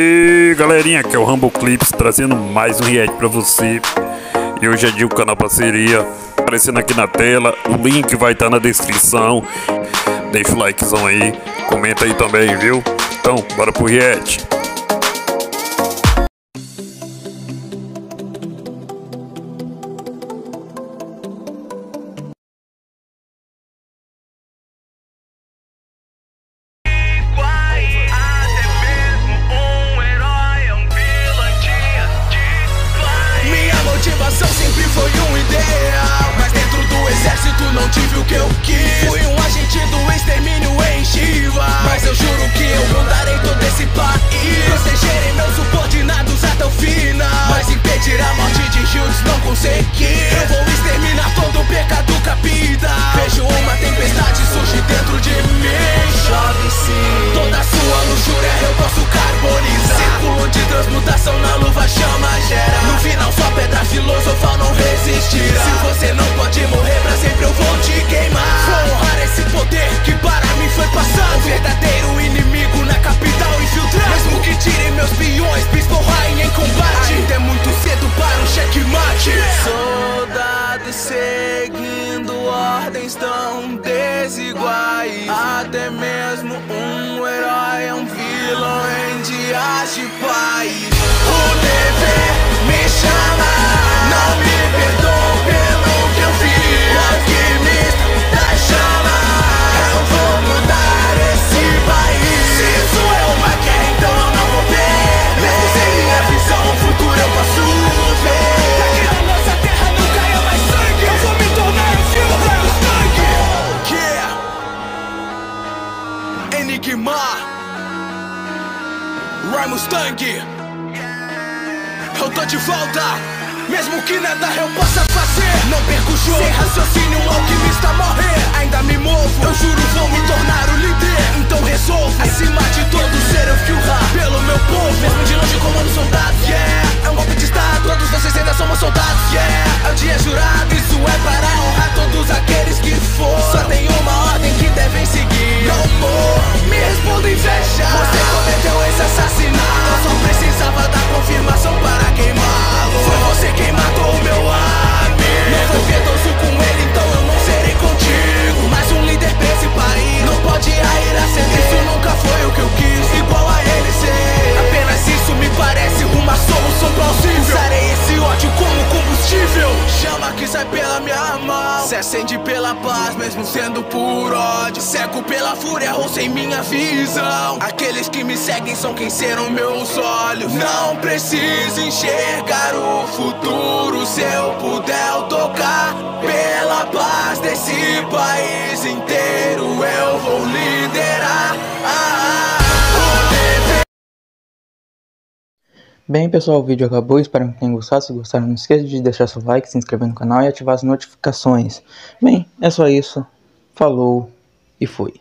E galerinha, aqui é o Rambo Clips trazendo mais um react pra você. E hoje é dia o canal parceria aparecendo aqui na tela. O link vai estar tá na descrição. Deixa o likezão aí, comenta aí também, viu? Então, bora pro react. foi um ideal, mas dentro do exército não tinha. Ordens tão desiguais. Até mesmo um herói é um vilão em dias de paz. Rai Mustang Eu tô de volta Mesmo que nada eu possa fazer. Não perco o jogo. Sem raciocínio um alquimista morrer. Ainda me movo. Eu juro vou me tornar o Se acende pela paz, mesmo sendo por ódio. Cego pela fúria ou sem minha visão. Aqueles que me seguem são quem serão meus olhos. Não preciso enxergar o futuro. Se eu puder tocar pela paz desse país inteiro Eu vou liderar Bem pessoal, o vídeo acabou, espero que tenham gostado, se gostaram não esqueça de deixar seu like, se inscrever no canal e ativar as notificações. Bem, é só isso, falou e fui.